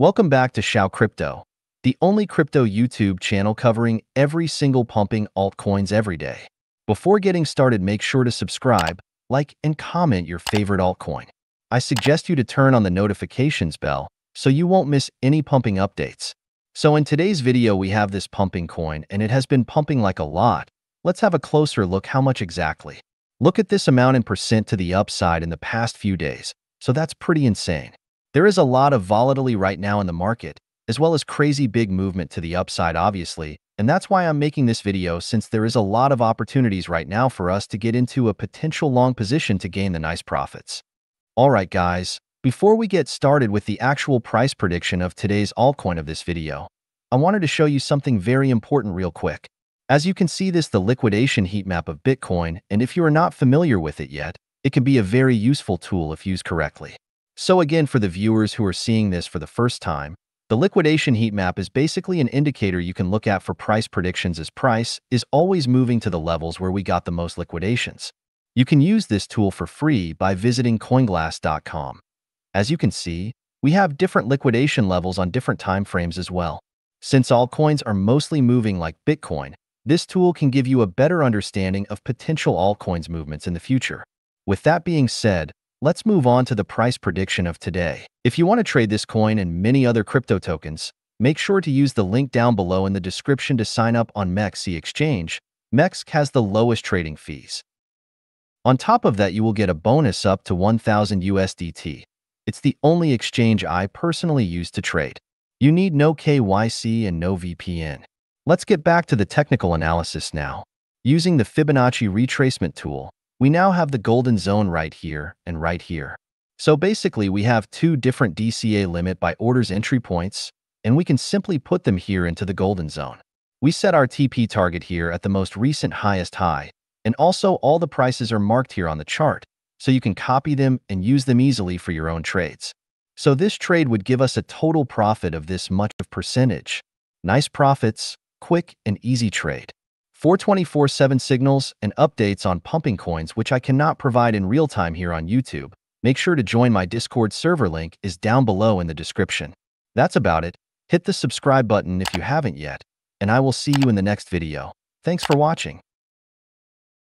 Welcome back to Xiao Crypto, the only crypto YouTube channel covering every single pumping altcoins every day. Before getting started, make sure to subscribe, like, and comment your favorite altcoin. I suggest you to turn on the notifications bell so you won't miss any pumping updates. So in today's video, we have this pumping coin and it has been pumping like a lot. Let's have a closer look how much exactly. Look at this amount in percent to the upside in the past few days. So that's pretty insane. There is a lot of volatility right now in the market, as well as crazy big movement to the upside obviously, and that's why I'm making this video since there is a lot of opportunities right now for us to get into a potential long position to gain the nice profits. Alright guys, before we get started with the actual price prediction of today's altcoin of this video, I wanted to show you something very important real quick. As you can see this the liquidation heat map of Bitcoin, and if you are not familiar with it yet, it can be a very useful tool if used correctly. So again, for the viewers who are seeing this for the first time, the liquidation heat map is basically an indicator you can look at for price predictions as price is always moving to the levels where we got the most liquidations. You can use this tool for free by visiting coinglass.com. As you can see, we have different liquidation levels on different time frames as well. Since altcoins are mostly moving like Bitcoin, this tool can give you a better understanding of potential altcoins movements in the future. With that being said, Let's move on to the price prediction of today. If you want to trade this coin and many other crypto tokens, make sure to use the link down below in the description to sign up on MEXC exchange. MEXC has the lowest trading fees. On top of that, you will get a bonus up to 1000 USDT. It's the only exchange I personally use to trade. You need no KYC and no VPN. Let's get back to the technical analysis now. Using the Fibonacci retracement tool, we now have the golden zone right here and right here. So basically, we have two different DCA limit buy orders entry points, and we can simply put them here into the golden zone. We set our TP target here at the most recent highest high, and also all the prices are marked here on the chart, so you can copy them and use them easily for your own trades. So this trade would give us a total profit of this much of percentage. Nice profits, quick and easy trade. 424-7 signals and updates on pumping coins which I cannot provide in real time here on YouTube. Make sure to join my Discord server link is down below in the description. That's about it. Hit the subscribe button if you haven't yet, and I will see you in the next video. Thanks for watching.